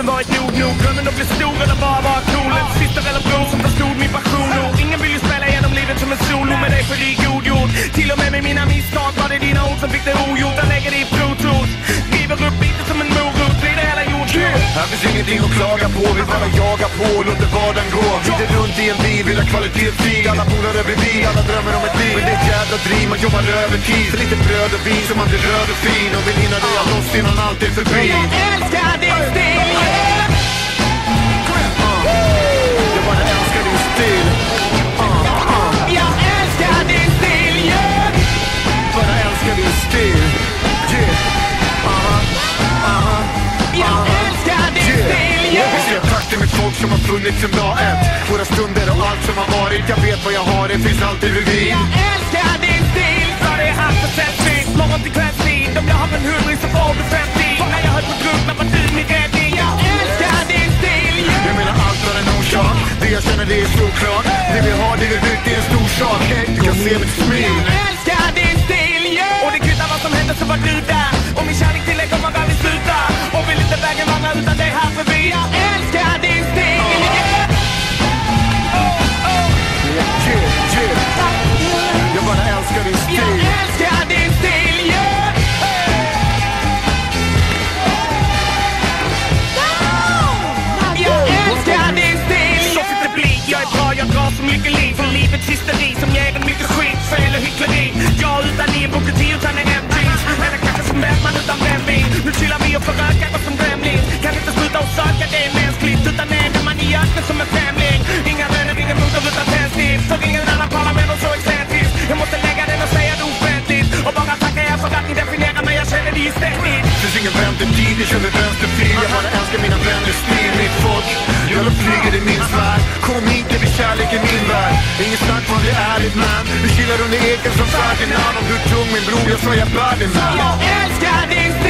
den varit nog nog? Drömmen att bli stor eller bara vara cool? En syster eller bror som förstod min passion och ingen vill ju spela genom livet som en solo med dig för det är god jord. Till och med med mina misstag var det dina ord som fick det ogjort. Jag lägger det i Här finns ingenting att klaga på, vi bara jagar på och låter vardagen gå. Glider runt i en bil, vill ha kvalitet fin. Alla polare bredvid, alla drömmer om ett liv. Men det är ett jävla driv, man jobbar övertid. För lite bröd och vin så man blir röd och fin. Och vill hinna röja loss innan allt är förbi. Jag Älskar din stil, som har funnits sedan dag ett. Våra stunder och allt som har varit. Jag vet vad jag har, det finns alltid bredvid. Jag älskar din stil, för det är haft och sällsynt Morgon till kvällstid, om jag har en hundring så får du 50 För när jag höll på drunkna var du min räddning Jag älskar din stil! Jag menar allt har en orsak. Det jag känner det är såklart. Mycket liv från För livets hysteri som ger en mycket skit, fel och hyckleri. Jag utan i en Booker T utan en M-jeans kanske som Batman utan brännvin Nu chillar vi och förökar oss som gremlins Kan inte sluta och söka, det är mänskligt Utan är man i öknen som en främling. Inga vänner, ingen motor utan tändstift. För ingen annan talar med någon så excentriskt Jag måste lägga den och säga det offentligt. Och bara tacka er för att ni definierar mig, jag känner det ju Finns ingen väntetid, jag kör med vänsterfil. Jag bara älskar mina vänners stil. Jag och flyger i min sfär. Kom hit, det blir kärlek i min värld. Inget snack, man det ärligt man. Vi chillar under eken som Ferdinand. Om du tung min bror, jag sa jag bär din man. Jag älskar din stil,